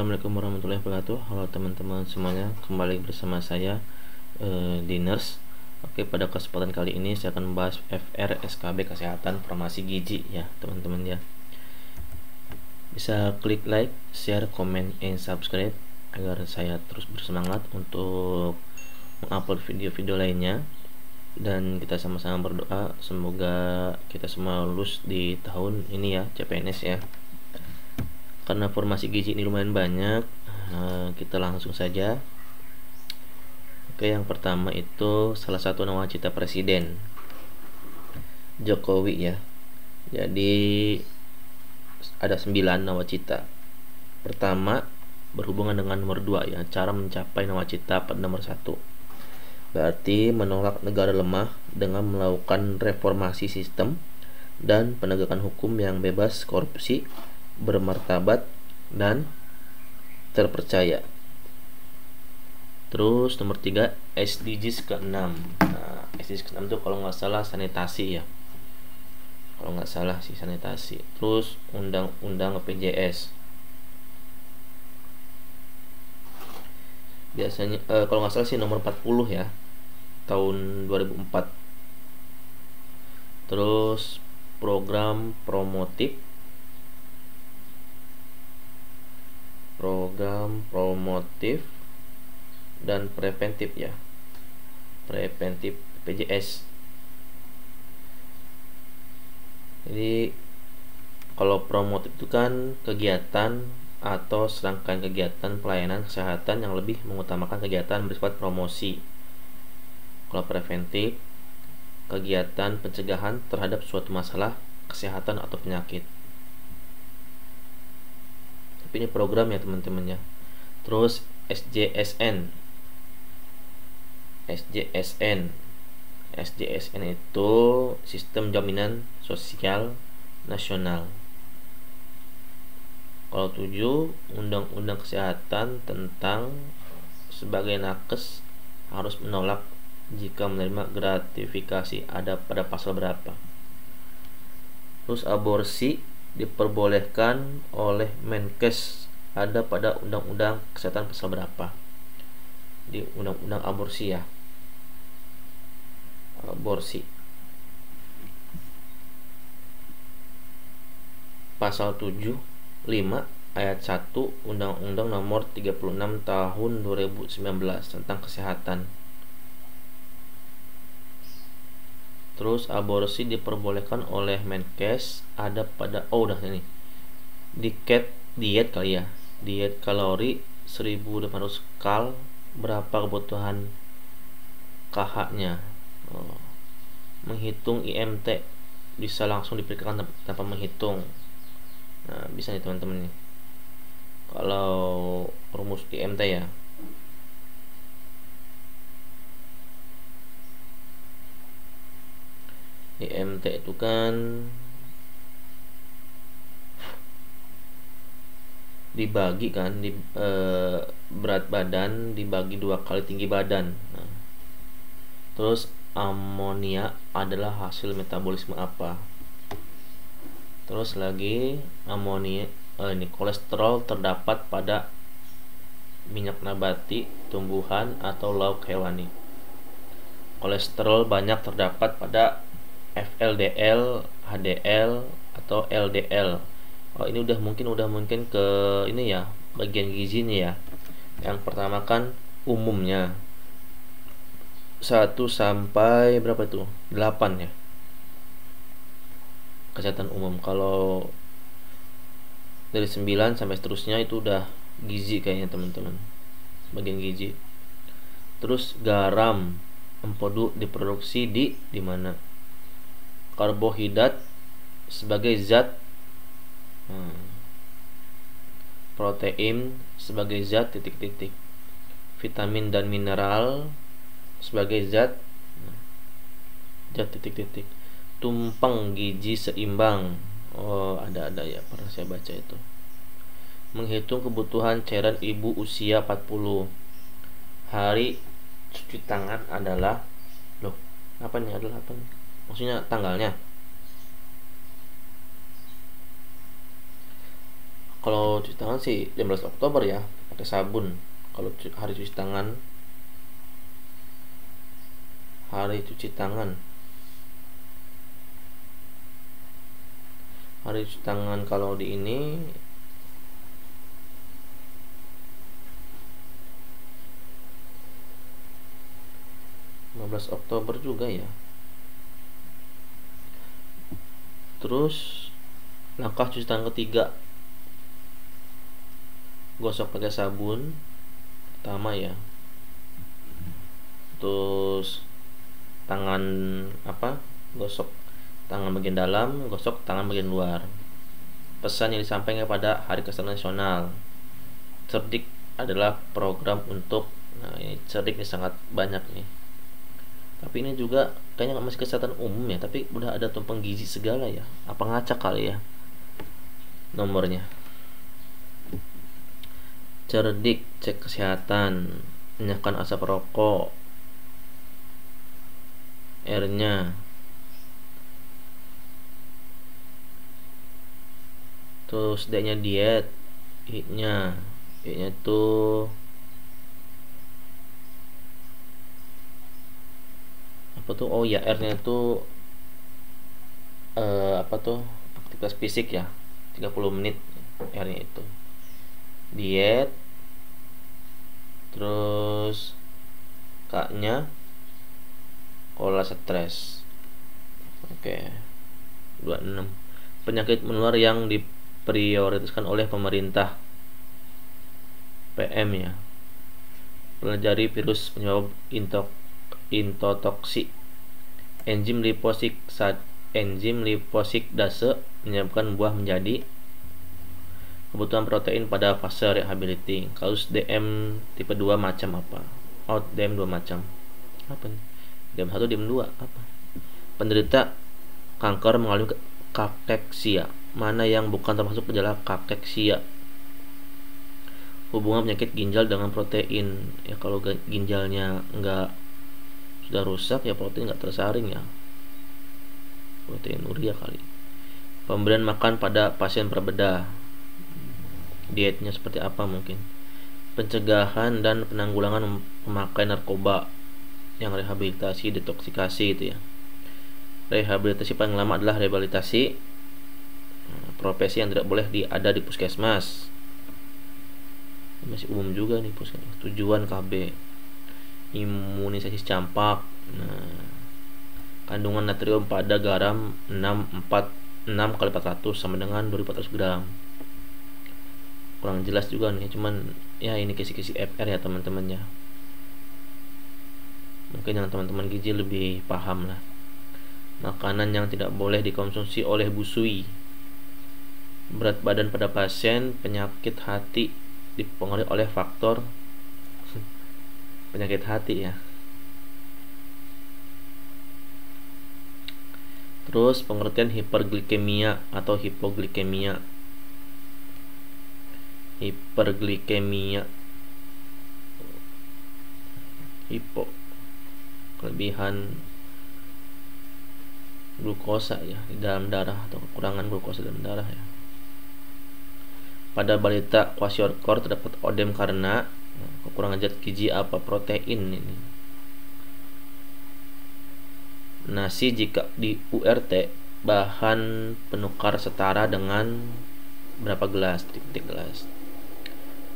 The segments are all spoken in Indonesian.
Assalamualaikum warahmatullahi wabarakatuh. Halo teman-teman semuanya Kembali bersama saya eh, di Nurse Oke pada kesempatan kali ini Saya akan membahas FR SKB Kesehatan Farmasi Gizi ya teman-teman ya. Bisa klik like, share, komen, and subscribe Agar saya terus bersemangat untuk Mengupload video-video lainnya. Dan kita sama-sama berdoa semoga kita semua lulus di tahun ini ya CPNS ya karena formasi gizi ini lumayan banyak eh, kita langsung saja. Oke yang pertama itu salah satu nawacita presiden Jokowi ya. Jadi ada sembilan nawacita pertama berhubungan dengan nomor dua ya cara mencapai nawacita pada nomor satu. Berarti menolak negara lemah dengan melakukan reformasi sistem dan penegakan hukum yang bebas korupsi bermartabat dan terpercaya. Terus nomor 3 SDGs ke-6. Nah, SDGs ke-6 itu kalau nggak salah sanitasi ya. Kalau nggak salah sih sanitasi. Terus undang-undang PJS. Biasanya eh, kalau nggak salah sih nomor 40 ya. Tahun 2004. Terus program promotif program promotif dan preventif ya. Preventif PJS jadi kalau promotif itu kan kegiatan atau serangkaian kegiatan pelayanan kesehatan yang lebih mengutamakan kegiatan bersifat promosi. Kalau preventif kegiatan pencegahan terhadap suatu masalah kesehatan atau penyakit ini program ya teman-teman ya. Terus SJSN SJSN SJSN itu sistem jaminan sosial nasional. Kalau tujuh undang-undang kesehatan tentang sebagai nakes harus menolak jika menerima gratifikasi. Ada pada pasal berapa? Terus aborsi diperbolehkan oleh Menkes ada pada Undang-Undang Kesehatan pasal berapa? Di Undang-Undang aborsi ya. Aborsi. Pasal 7 5 ayat 1 Undang-Undang nomor 36 tahun 2019 tentang kesehatan Terus aborsi diperbolehkan oleh Menkes ada pada oh udah ini. Diet diet kali ya. Diet kalori 1800 kal berapa kebutuhan KH-nya. Oh. Menghitung IMT bisa langsung dipikirkan tanpa menghitung. Nah, bisa nih teman-teman nih. Kalau rumus IMT ya. IMT itu kan. Dibagi kan di e, berat badan dibagi dua kali tinggi badan. Nah, terus amonia adalah hasil metabolisme apa? Terus lagi amonia e, ini kolesterol terdapat pada minyak nabati tumbuhan atau lauk hewani. Kolesterol banyak terdapat pada FLDL, HDL atau LDL. Oh, ini udah mungkin udah mungkin ke ini ya, bagian gizinya ya. Yang pertama kan umumnya 1 sampai berapa itu? 8 ya. Kesehatan umum. Kalau dari 9 sampai seterusnya itu udah gizi kayaknya teman-teman. Bagian gizi. Terus garam empedu diproduksi di di mana? Karbohidrat sebagai zat hmm, protein sebagai zat titik-titik vitamin dan mineral sebagai zat zat titik-titik tumpeng gizi seimbang. Oh ada ada ya pernah saya baca itu. Menghitung kebutuhan cairan ibu usia 40 hari cuci tangan adalah loh apa nih adalah apa nih maksudnya tanggalnya? Kalau cuci tangan sih 15 Oktober ya pakai sabun. Kalau hari cuci tangan. Hari cuci tangan. Hari cuci tangan kalau di ini Oktober juga ya terus langkah cuci tangan ketiga. Gosok pakai sabun pertama ya. Terus tangan apa gosok tangan bagian dalam gosok tangan bagian luar. Pesan yang disampaikan pada Hari Kesehatan Nasional. Cerdik adalah program untuk nah ini cerdik ini sangat banyak nih tapi ini juga kayaknya masih kesehatan umum ya tapi udah ada tumpeng gizi segala ya. Apa ngacak kali ya nomornya? Cerdik cek kesehatan menyahkan asap rokok. R nya terus D nya diet I nya I nya tuh apa tuh? Oh ya R nya itu uh, apa tuh? Aktivitas fisik ya 30 menit R nya itu. Diet terus K nya pola stres. Oke 26 penyakit menular yang diprioritaskan oleh pemerintah PM ya. Pelajari virus penyebab intok intotoksi. Enzim liposik enzim liposik dase menyebabkan buah menjadi kebutuhan protein pada fase rehabilitating kasus DM tipe 2 macam apa? Oh DM 2 macam. Apa nih? DM 1 DM 2 apa? Penderita kanker mengalami kakeksia. Mana yang bukan termasuk gejala kakeksia? Hubungan penyakit ginjal dengan protein. Ya kalau ginjalnya enggak sudah rusak ya protein nggak tersaring ya. Protein uria kali. Pemberian makan pada pasien berbeda dietnya seperti apa mungkin? Pencegahan dan penanggulangan memakai narkoba yang rehabilitasi detoksikasi itu ya. Rehabilitasi paling lama adalah rehabilitasi nah, profesi yang tidak boleh di, ada di puskesmas. Masih umum juga nih puskesmas. Tujuan KB imunisasi campak. Nah kandungan natrium pada garam 6 4 6 kali 400 sama dengan 2400 gram. Kurang jelas juga nih cuman ya ini kisi-kisi FR ya teman-teman ya. Mungkin yang teman-teman gizi lebih paham lah. Makanan yang tidak boleh dikonsumsi oleh busui. Berat badan pada pasien penyakit hati dipengaruhi oleh faktor penyakit hati ya. Terus pengertian hiperglikemia atau hipoglikemia. Hiperglikemia. Hipo. Kelebihan glukosa ya di dalam darah atau kekurangan glukosa dalam darah ya. Pada balita kwashiorkor terdapat odem karena kekurangan zat gizi apa protein ini. Nasi jika di URT bahan penukar setara dengan berapa gelas? Titik gelas.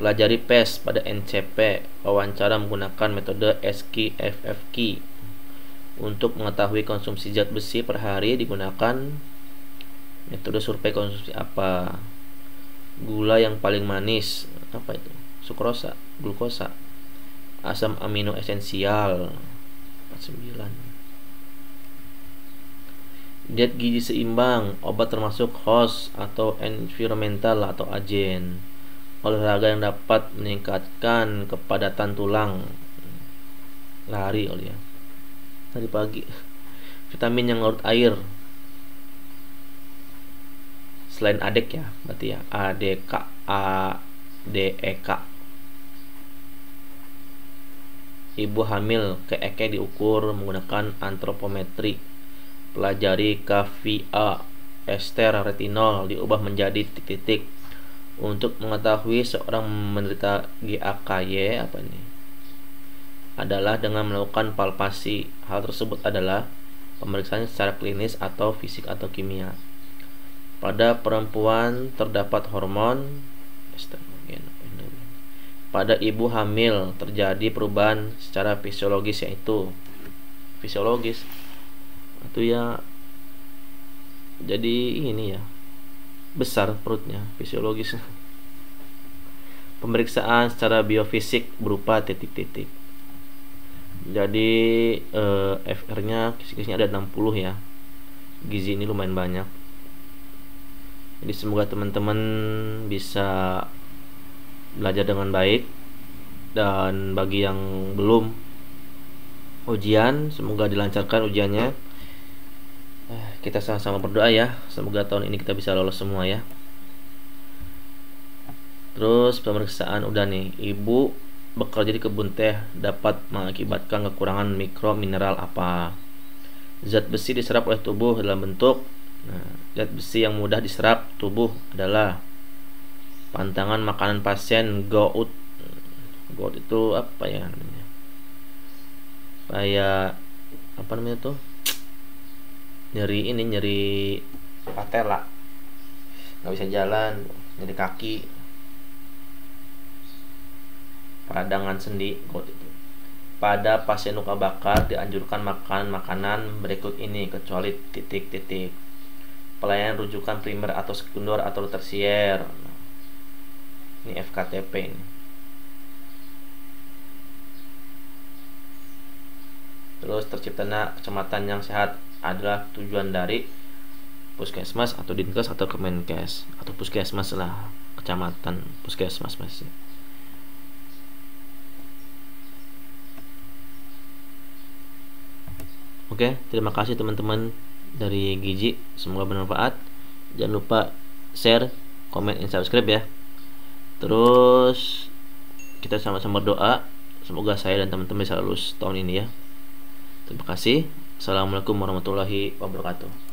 Pelajari PES pada NCP wawancara menggunakan metode SKFFK untuk mengetahui konsumsi zat besi per hari digunakan metode survei konsumsi apa? Gula yang paling manis apa itu sukrosa, glukosa, asam amino esensial 49. Diet gizi seimbang, obat termasuk host atau environmental atau agen. Olahraga yang dapat meningkatkan kepadatan tulang. Lari oleh ya. Tadi pagi. Vitamin yang larut air. Selain adek ya, berarti ya ADK A D E K Ibu hamil ke Eke diukur menggunakan antropometri. Pelajari KVA ester retinol diubah menjadi titik-titik untuk mengetahui seorang menderita GAKY apa ini adalah dengan melakukan palpasi. Hal tersebut adalah pemeriksaan secara klinis atau fisik atau kimia. Pada perempuan terdapat hormon pada ibu hamil terjadi perubahan secara fisiologis yaitu fisiologis. Itu ya jadi ini ya besar perutnya fisiologis. Pemeriksaan secara biofisik berupa titik-titik. Jadi eh, FR nya kisi-kisinya ada 60 ya. Gizi ini lumayan banyak. Jadi semoga teman-teman bisa belajar dengan baik. Dan bagi yang belum ujian semoga dilancarkan ujiannya. Eh, kita sama-sama berdoa ya. Semoga tahun ini kita bisa lolos semua ya. Terus pemeriksaan udah nih. Ibu bekerja di kebun teh dapat mengakibatkan kekurangan mikro mineral apa? Zat besi diserap oleh tubuh dalam bentuk. Nah, zat besi yang mudah diserap tubuh adalah pantangan makanan pasien gout. Gout itu apa ya namanya? Kayak apa namanya tuh? Nyeri ini nyeri patella. Nggak bisa jalan nyeri kaki. Peradangan sendi gout itu. Pada pasien luka bakar dianjurkan makan makanan berikut ini kecuali titik-titik. Pelayanan rujukan primer atau sekunder atau tersier ini FKTP ini terus terciptanya kecamatan yang sehat adalah tujuan dari puskesmas atau dinkes atau kemenkes atau puskesmas lah kecamatan puskesmas masih Oke, terima kasih teman-teman dari Gizi. Semoga bermanfaat. Jangan lupa share, komen, dan subscribe ya terus kita sama-sama berdoa. Semoga saya dan teman-teman bisa lulus tahun ini ya. Terima kasih. Assalamualaikum warahmatullahi wabarakatuh